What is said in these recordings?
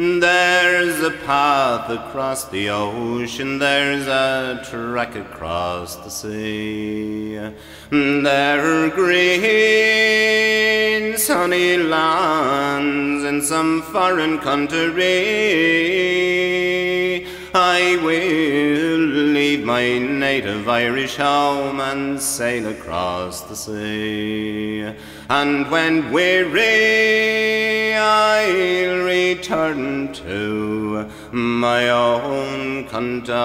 There's a path across the ocean, there's a track across the sea. There are green, sunny lands in some foreign country. I will leave my native Irish home and sail across the sea. And when weary, I'll return to my own country.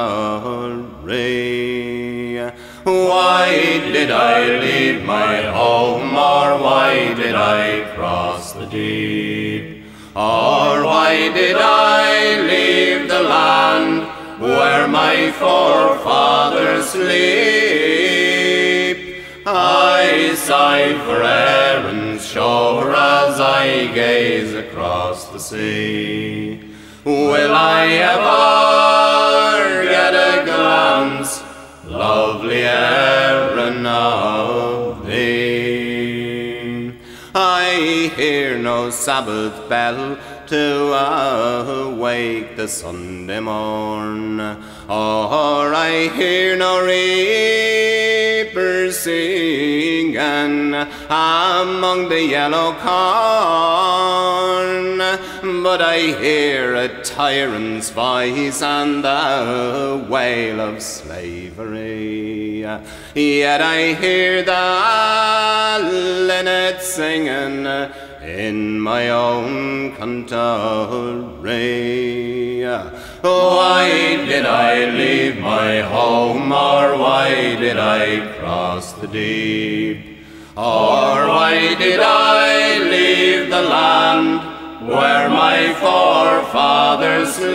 Why did I leave my home, or why did I cross the deep? Or why did I leave the land where my forefathers sleep? I sigh for Erin's shore as I gaze across the sea. Will I ever get a glance, lovely Erin of thee? I hear no Sabbath bell to awake the Sunday morn, or I hear no reaper reapers among the yellow corn, but I hear a tyrant's voice and the wail of slavery. Yet I hear the linnet singing in my own country. Why did I leave my home, or why did I cross the deep? Or why did I leave the land where my forefathers sleep?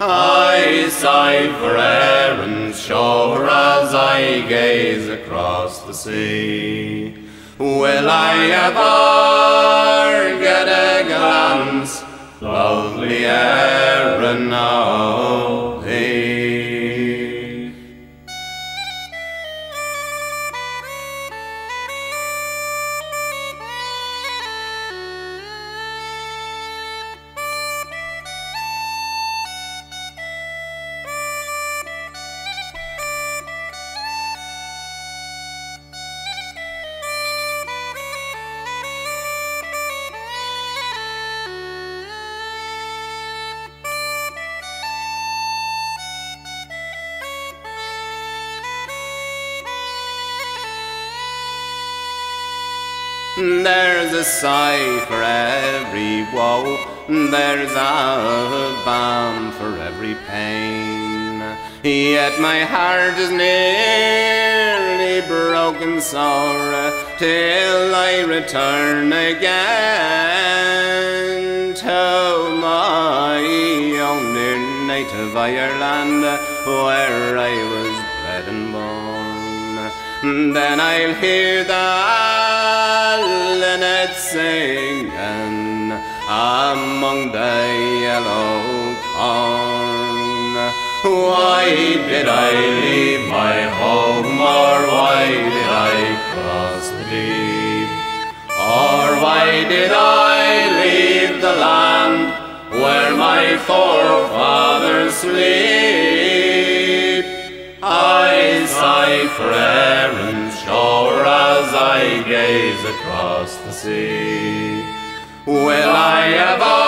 I sigh for Erin's shore as I gaze across the sea. Will I ever get a glance, lovely Erin of thee? There's a sigh for every woe, there's a balm for every pain. Yet my heart is nearly broken sore till I return again to my own dear native Ireland, where I was bred and born. Then I'll hear the linnet singing among the yellow corn. Why did I leave my home, or why did I cross the deep? Or why did I leave the land where my forefathers sleep? I sigh for sea. Will I ever?